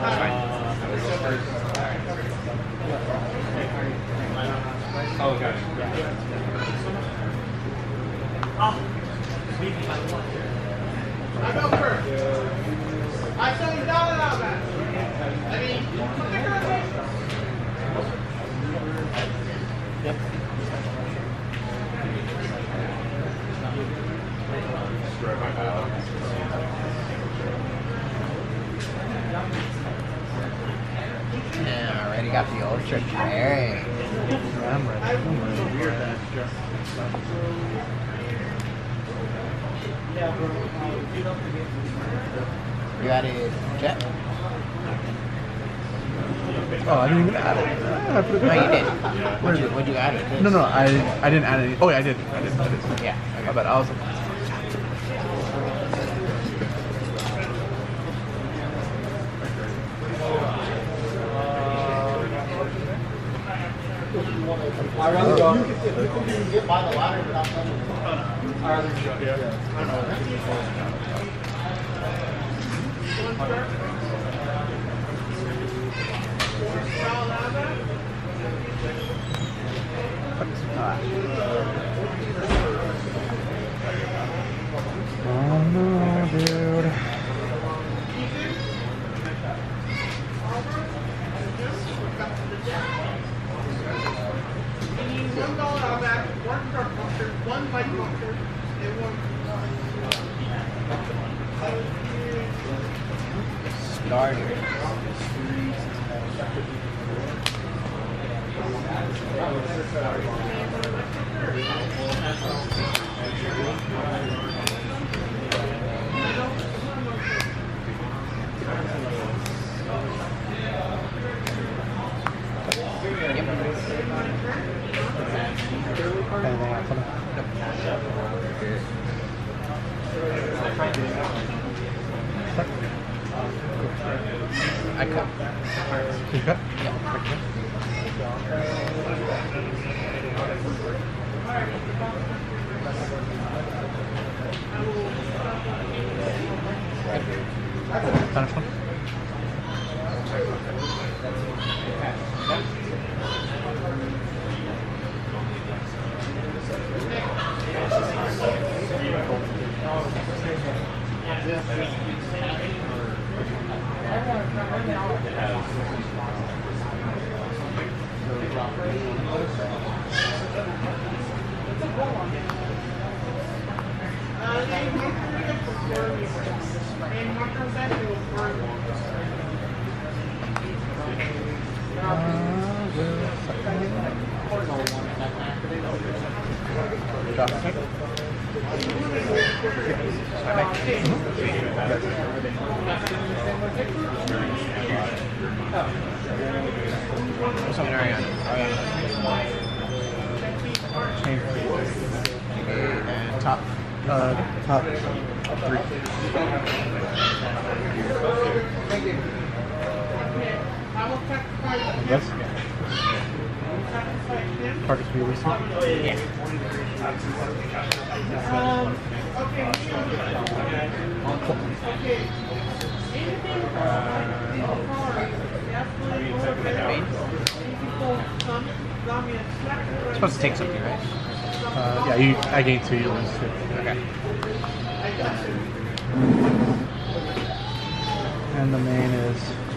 Oh, oh, gotcha. I go first. I saw you and out, man. I mean, Already got the ultra cherry. I'm ready. I'm ready. You added jet? Oh, I didn't even add it. Ah, I put it No, you did. What'd you, what'd you add it? No, no, I, I didn't add any. Oh, yeah, I did. I did. I did. Yeah. I bet I was. I rather go. You can, you can get by the ladder without coming. I rather go. Yeah. Oh no, dude. One dollar out back, one truck puncture, one bike puncture, and one. Starter. Anything else on it? I cut. You cut? Finish one? Uh, they marker it for four years. And marker back it was one. Drop it. What's up, Arianna? Arianna. Change. And top. Uh, top three. I will check the price. Yes? Satisfaction. Carcass release. Yeah. Um, okay. Okay. Anything in the car, absolutely. People come, got me a check. supposed to take something, right? Uh, yeah, you, I gained two, you lose two. Okay. And the main is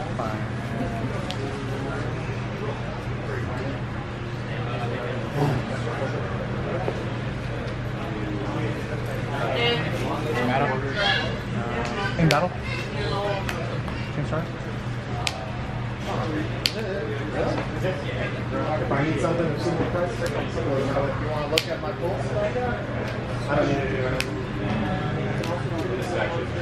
If I need something of super price, so if you want to look at my pulse, uh, I don't need to do anything. It say?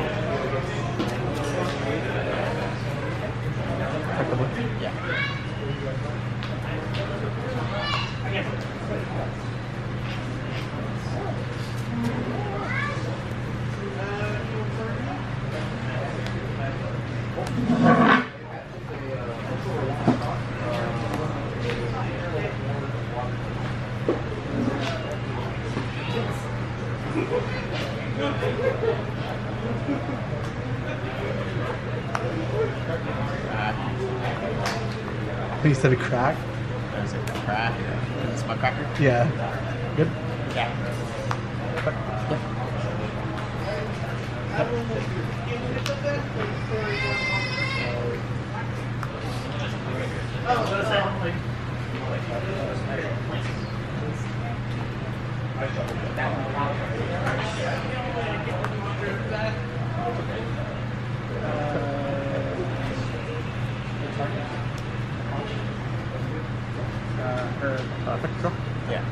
Thanks. Effectively. Yeah. I think you said a crack. that was a crack. Cracker? Yeah. Good. Yeah. Uh, her uh. Yeah.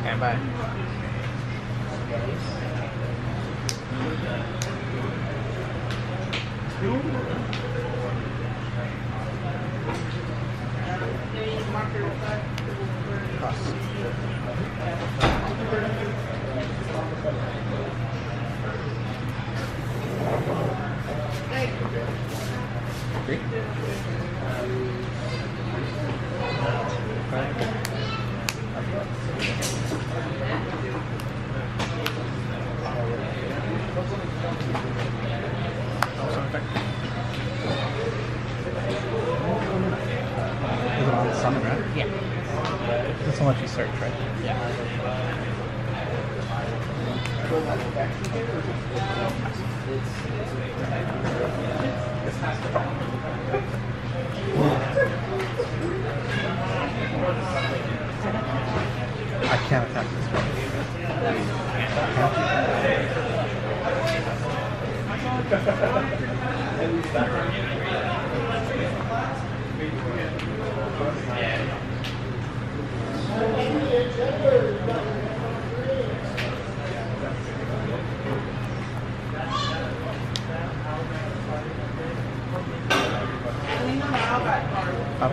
Stand by. Cross. Up.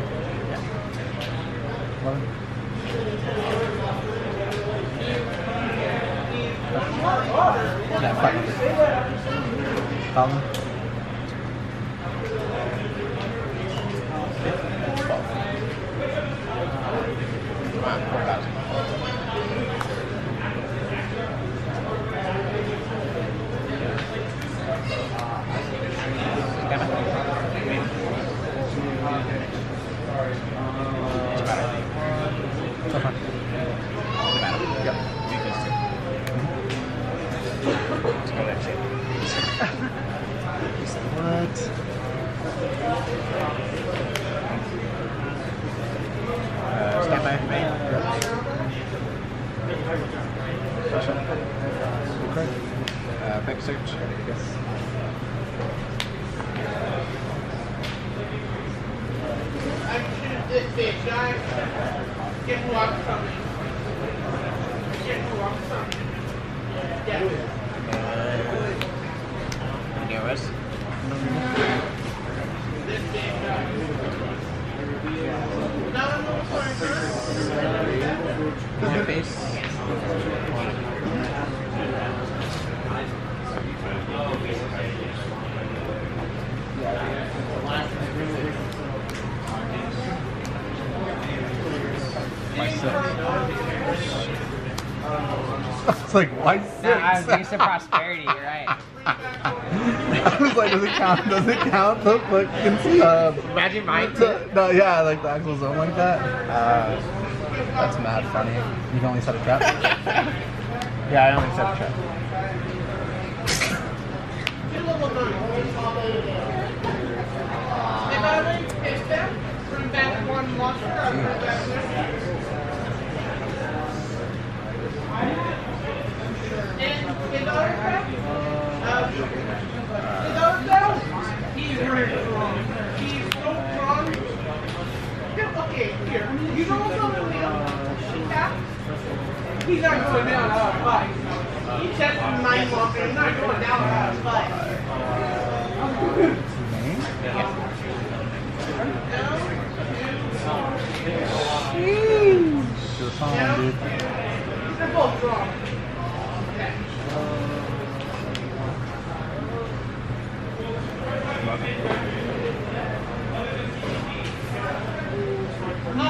Eleven. Yeah, five. Uh, stand by for me. Yep. Okay. Uh, back search. Get. Like, six? No, I was used to prosperity, you're right. I was like, does it count? Does it count the fucking uh, Imagine mine. the- no, yeah, like the actual zone like that. Uh, that's mad funny. You can only set a trap. Yeah, I only set a trap. If I went pissed them, bring back one monster, I'd bring back this. And his other crap, uh, his other crap, he's really strong. He's so strong. Yeah, Okay, here, you know something else? Yeah? He's not going down out of fight. He from nine months, he's not going down out of fight. To the song, dude. They're both strong. No.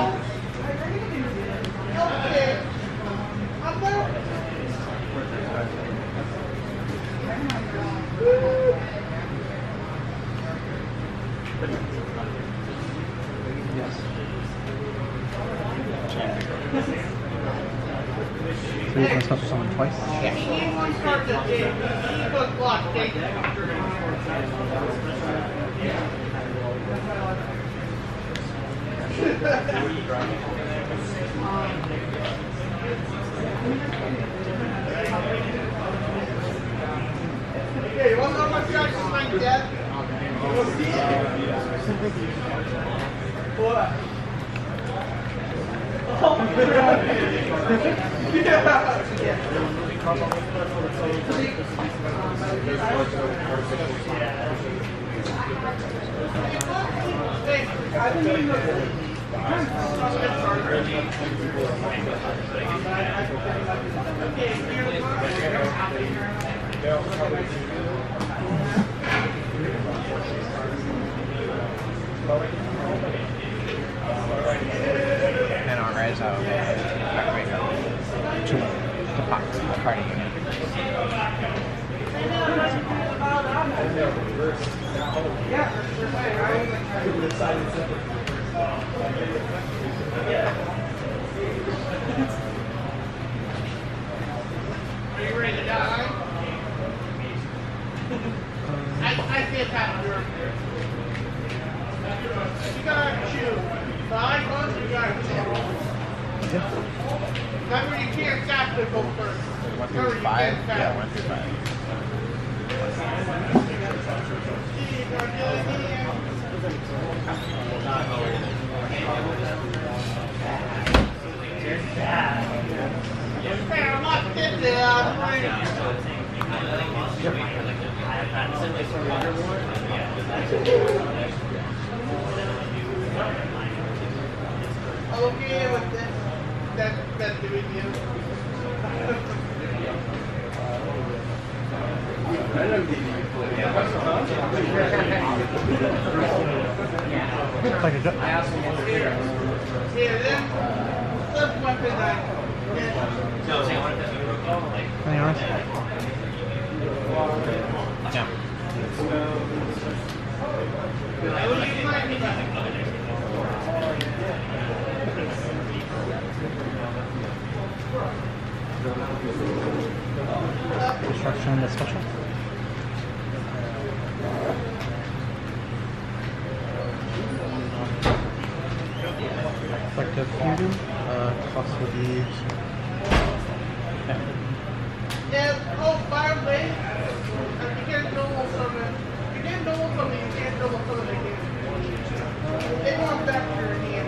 Okay. I'm gonna. Yes. So you can stop someone twice? If you need one card to take, you need one block, take it. Okay, you want to know my strikes is my death? What? And on res, I'll activate the party unit. Are you ready to die? I, I feel kind of nervous. You gotta choose. Five months, you gotta choose. Remember, you can't exactly go first. One through five? Yeah, one through five. Okay with. That, that's you. It's like a good. Here, then, flip weapon I. Any ours? Jump. I will use my weapon. Destruction, the special. Effective fusion. Uh, cost will be. Yeah, oh, by the way, if you can't double summon, if you can't double summon, you can't double summon again. They want vector in the end.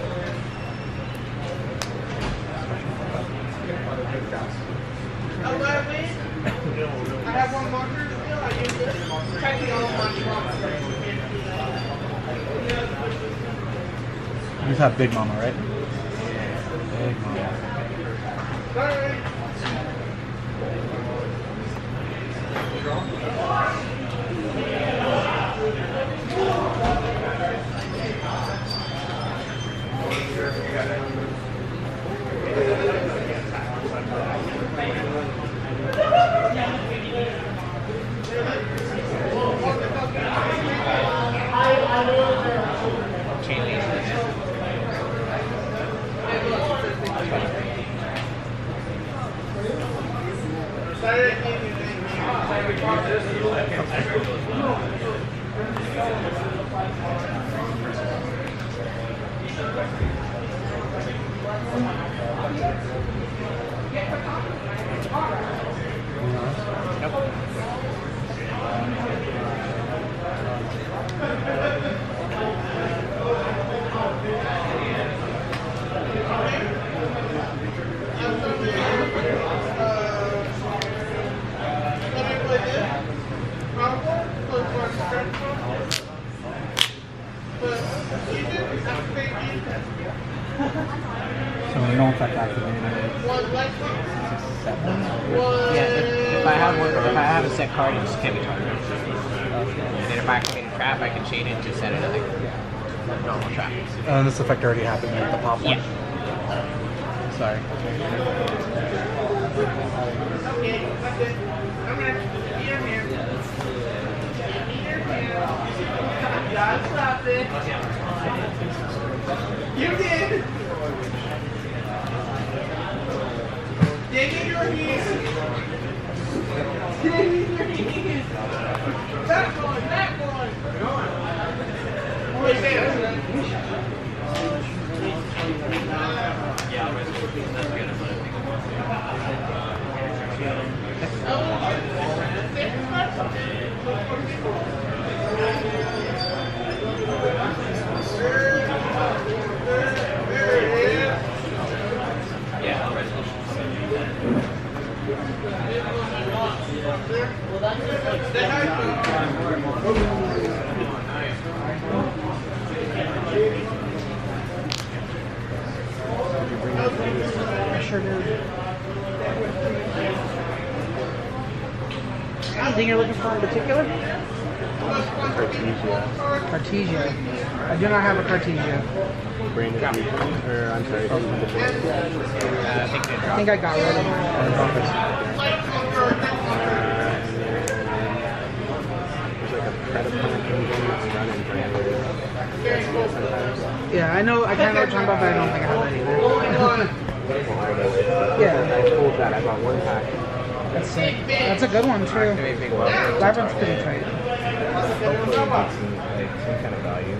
You have Big Mama, right? Big Mama. Alright. Chain link. Nope. So we don't affect activated. Yeah, if, if I have one, if I have a set card, it just can't be targeted. And then if I activate a trap, I can chain it to set another normal trap. Uh, this effect already happened with the pop one. Yeah. Sorry. You did. Dig in your heels. Dig in your heels. That one, that one. Wait there. I sure do. Anything you're looking for in particular? Cartesia. Cartesia. I do not have a Cartesia. Brandon, or I'm sorry, I think I dropped. think I got rid of mine. there's like a credit plan engine that's running Brandon. Yeah, I know. I kind of know what you're talking about, but I don't think I have any. Yeah, I pulled that. I bought one pack. that's sick. That's a good one too. Activate. That one's pretty tight. Hopefully, it gets some, kind of value.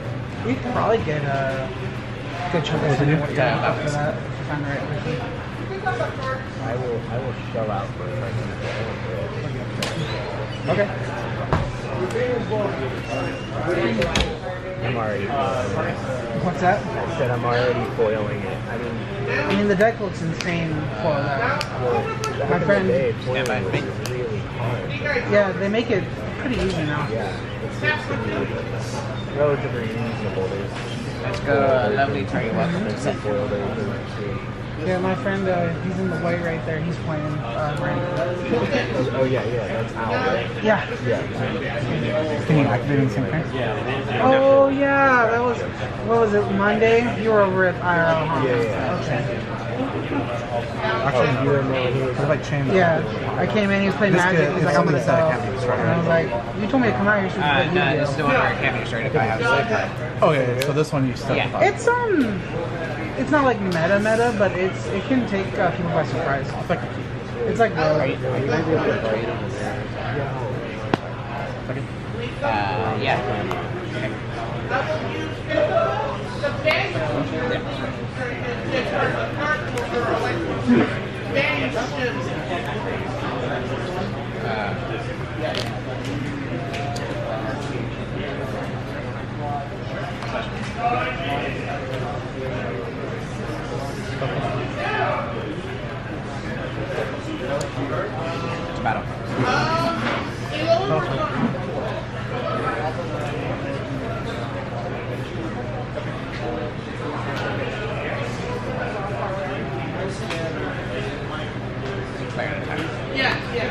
You could probably get a good chunk of something with that that after that if you find the right person. I will. I will shell out for it. Right Okay. I'm already. Foiling it. What's that? I said I'm already foiling it. I mean, I mean, the deck looks insane for that. well, My in the friend- day, Yeah, foiling my was really hard. Yeah, they make it pretty easy now. Yeah, it seems to be relatively reasonable. There's Let's go, uh, lovely target welcome to there's set. Foil there. there's two. Yeah, my friend, uh, he's in the white right there. He's playing uh, Brandon. Oh yeah, yeah, that's Al, right? Yeah. Yeah. Can you activate in the same thing? Oh yeah, that was what was it Monday? You were over at IRL, huh? Yeah, yeah. Okay. Actually, you were there when he was There's like chain. Yeah, I came in. He was playing This Magic. He's like, it's I'm gonna something that sell. can't be destroyed. And I was like, you told me to come out here. So we Uh, could play no, this is the Yu-Gi-Oh. one where I can't be destroyed if I have a slip card. Oh yeah, so this one you still It's um, it's not like meta meta, but it's it can take uh, people by surprise. It's like a. It's like Are you, are you Maybe I'll get right over there. Second. Uh, yeah. Okay. I will use the bang Bang It's battle. Player at a time. Yeah, yeah.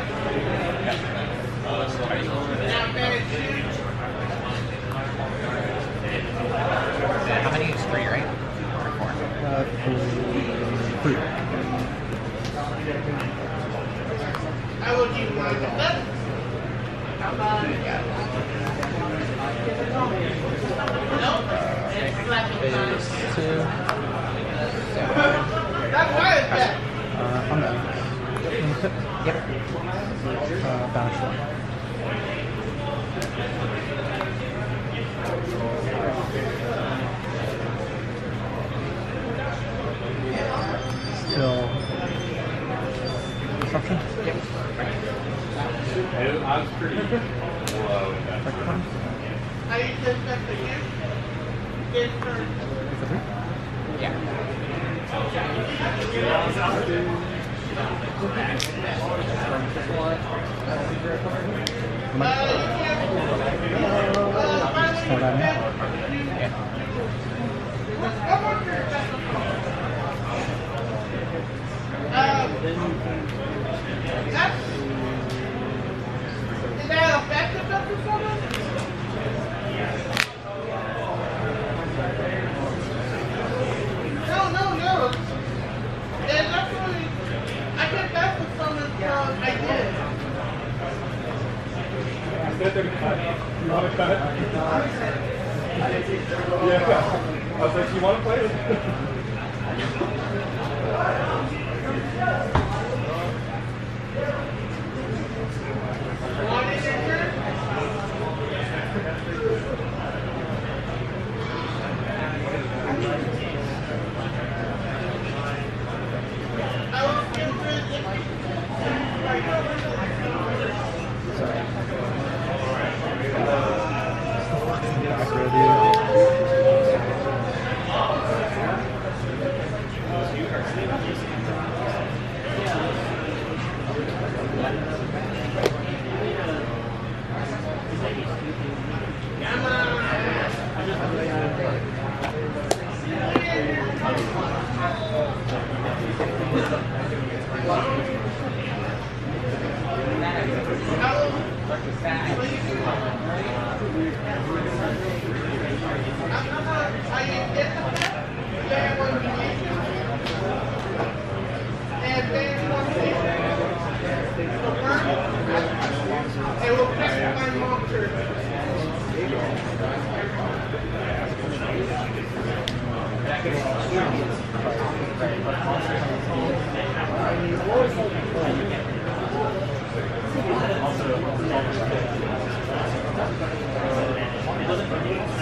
Okay. Now bang Uh, how many is three, right? Or four? Uh, three. I will do my left. How about it? Nope. It's slapping time. Two. That's why it's that. Uh, I'm done. Yep. Uh, Disruption. Yep. I was pretty low. Second one. I use this stuff again. Get turned. For three. Yeah. Am I-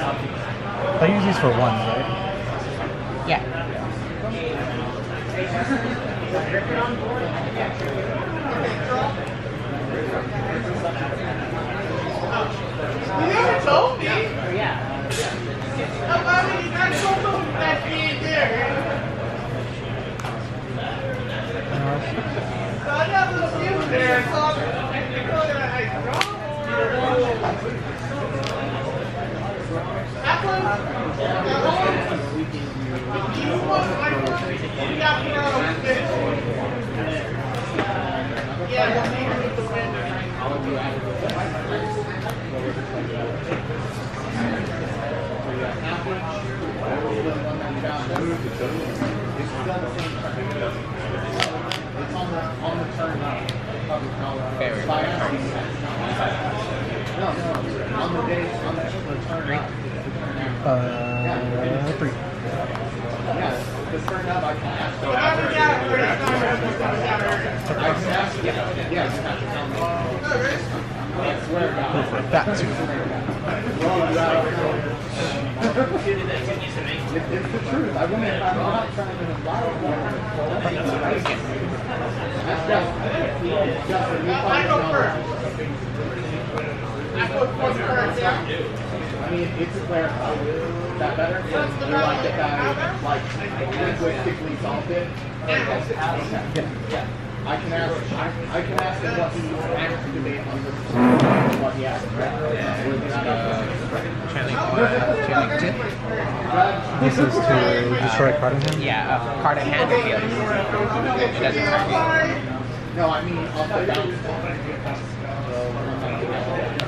I use these for ones, right? Yeah. You never told me. Yeah. How about you guys told them that he ain't uh, there? I got a little there, I'm I go there, I draw. That one, that one, you want my one, you got we're Three. Uh, three. Go for that too. I go first. I cards down. I mean, it's a clarify. Is that better? Or like if I like linguistically solved it? Yeah. I can ask, I, I can ask him what he asked to be on the, what he asked, right? Channeling one, channeling two. This is to destroy a card. Yeah, uh, card in hand or dealing. It doesn't hurt No, I mean, I'll put down.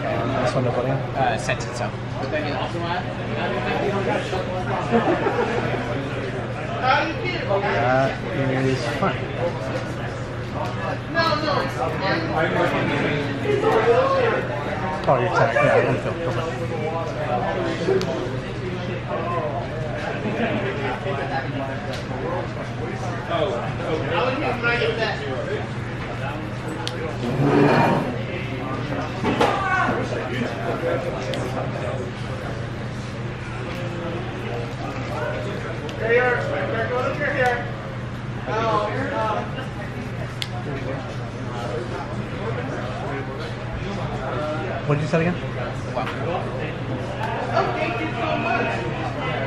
Uh, this one to put in. Uh, sets itself. Feel? That is no. Oh, your attack. Yeah. I would use when I There you are. There goes your hair. What did you say again? oh, thank you so much.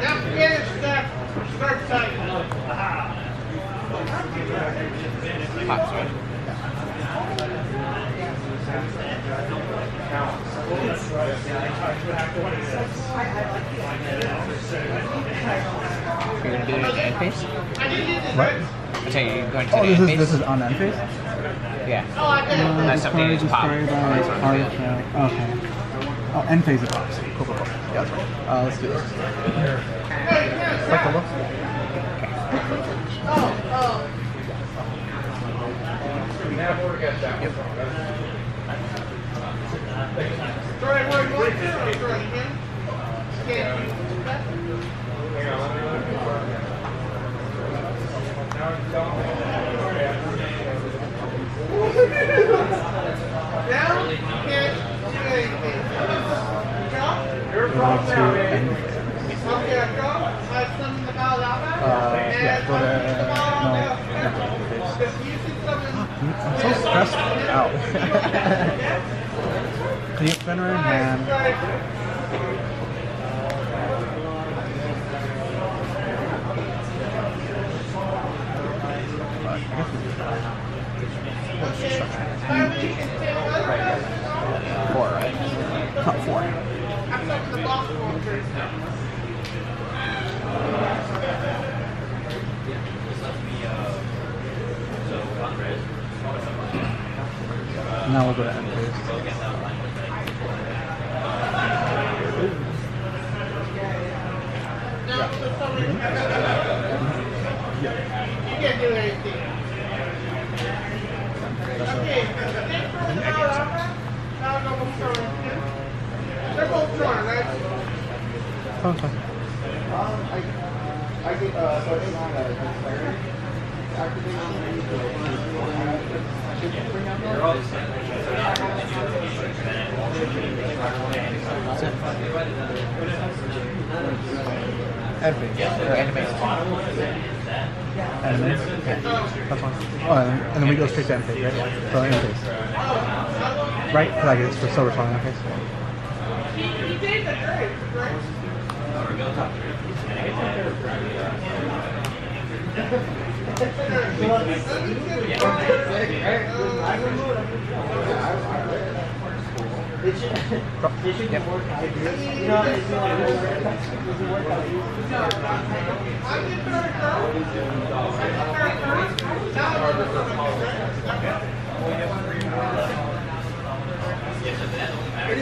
Now finish that. Start time. Pops, right? You're gonna do it in the end phase? I didn't get this What? right. I tell you, you're going to Oh, the this end is phase? this is on end phase. Yeah. Oh, I did. That's something you just pop. Destroyed by card effect. Okay. Oh, end phase it pops. Cool, cool, cool. Yeah, that's right. Uh, let's do this. Hey, out. Back. And yeah, go to the ball no, out no, back. end phase. Just use it summon. I'm so stressed out. Can you spinner in hand? But I guess we just What's the structure? Four, right? Not four. I'm summon the boss monsters. Now we'll go to end phase. Now, the summon. You can't do anything. Okay, take from the ball out back. Now go with summon. They're both drawn, right? Fine. I get, uh, so it's not a dexterity End phase. Or end phase. End phase. Okay. That's fine. Oh, and, then we go straight to phase, right? So Right? Like it's for silver song end phase. He, he did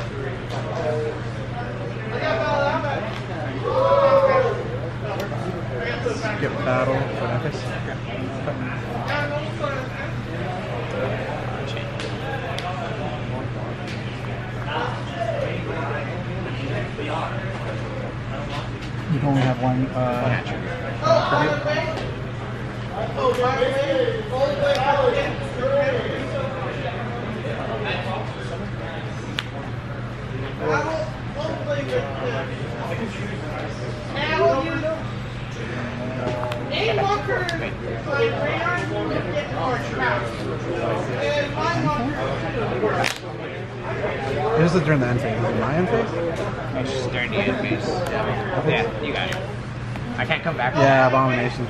the great, right? Skip battle for end phase. Okay. You only have one. Uh, Oh, by the way, all the way out I will, we'll play with uh, them. Now you Name Walker, my radar will get more traps. And my Walker. this is during the end phase. Is it my end phase? It's just during the end phase. Yeah, you got it. I can't come back. Yeah, abominations.